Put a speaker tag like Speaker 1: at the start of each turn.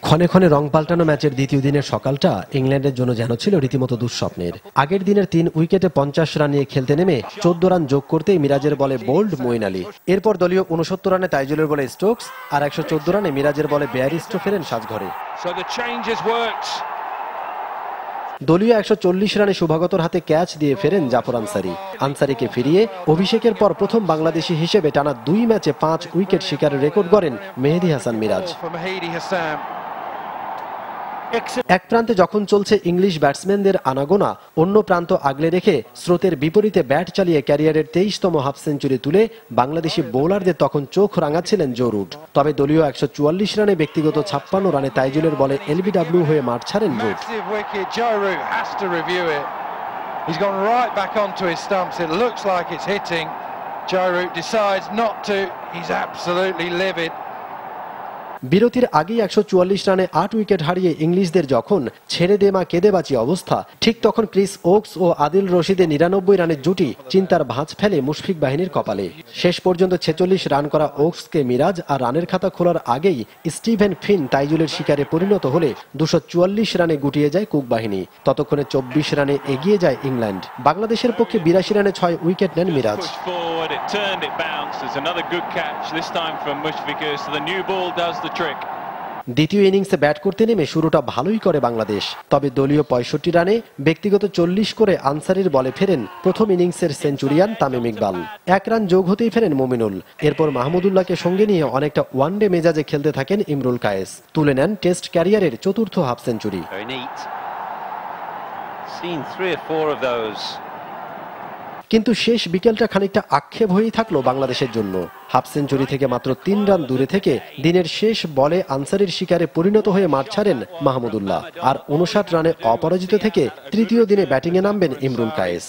Speaker 1: ক্ষণে ক্ষণে রং পাল্টানো ম্যাচের দ্বিতীয় দিনের সকালটা ইংল্যান্ডের জন্য যেন ছিল রীতিমতো দুঃস্বপ্নের। আগের দিনের তিন উইকেটে পঞ্চাশ রান নিয়ে খেলতে নেমে চোদ্দ রান যোগ করতেই মিরাজের বলে বোল্ড মইন আলী। এরপর দলীয় উনসত্তর রানে তাইজুলের বলে স্টোকস আর একশো চোদ্দ রানে মিরাজের বলে বেয়ারি বেয়ারিস্টো ফেরেন সাজঘরে। দলীয় একশো চল্লিশ রানে শুভাগতর হাতে ক্যাচ দিয়ে ফেরেন জাফর আনসারি আনসারিকে ফিরিয়ে অভিষেকের পর প্রথম বাংলাদেশি হিসেবে টানা দুই ম্যাচে পাঁচ উইকেট শিকারের রেকর্ড গড়েন মেহেদি হাসান মিরাজ. এক প্রান্তে যখন চলছে ইংলিশ ব্যাটসম্যানদের আনাগোনা, অন্য প্রান্ত আগলে রেখে স্রোতের বিপরীতে ব্যাট চালিয়ে ক্যারিয়ারের তেইশতম হাফ সেঞ্চুরি তুলে বাংলাদেশি বোলারদের তখন চোখ রাঙাচ্ছিলেন জো রুট। তবে দলীয় একশো চুয়াল্লিশ রানে ব্যক্তিগত ছাপ্পান্ন রানে তাইজুলের বলে এলবিডাব্লিউ হয়ে মাঠ ছাড়েন রুট.
Speaker 2: He's absolutely livid.
Speaker 1: বিরতির আগেই একশো চুয়াল্লিশ রানে আট উইকেট হারিয়ে ইংলিশদের যখন ছেড়ে দে মা কেঁদে বাঁচি অবস্থা ঠিক তখন ক্রিস ওকস ও আদিল রশিদের নিরানব্বই রানের জুটি চিন্তার ভাঁজ ফেলে মুশফিক বাহিনীর কপালে শেষ পর্যন্ত ছেচল্লিশ রান করা ওকসকে মিরাজ আর রানের খাতা খোলার আগেই স্টিভেন ফিন তাইজুলের শিকারে পরিণত হলে দুশো রানে গুটিয়ে যায় কুক বাহিনী ততক্ষণে চব্বিশ রানে এগিয়ে যায় ইংল্যান্ড বাংলাদেশের পক্ষে বিরাশি রানে ছয় উইকেট নেন Miraj
Speaker 3: it turned, it bounced. There's another good catch, this time from Mushfiqur. So the new ball does the trick.
Speaker 1: দ্বিতীয় ইনিংসে ব্যাট করতে নেমে শুরুটা ভালোই করে বাংলাদেশ তবে দলীয় পঁয়ষট্টি রানে ব্যক্তিগত চল্লিশ করে আনসারির বলে ফেরেন প্রথম ইনিংসের সেঞ্চুরিয়ান তামিম ইকবাল। এক রান যোগ হতেই ফেরেন মোমিনুল। এরপর মাহমুদুল্লাহকে সঙ্গে নিয়ে অনেকটা ওয়ানডে মেজাজে খেলতে থাকেন ইমরুল কায়েস। তুলে নেন টেস্ট ক্যারিয়ারের চতুর্থ half century.
Speaker 4: Seen three or four of those.
Speaker 1: কিন্তু শেষ বিকেলটা খানিকটা আক্ষেপ হয়েই থাকল বাংলাদেশের জন্য। হাফ সেঞ্চুরি থেকে মাত্র তিন রান দূরে থেকে দিনের শেষ বলে আনসারের শিকারে পরিণত হয়ে মাঠ ছাড়েন মাহমুদুল্লাহ আর উনষাট রানে অপরাজিত থেকে তৃতীয় দিনে ব্যাটিংয়ে নামবেন ইমরুল কায়েস।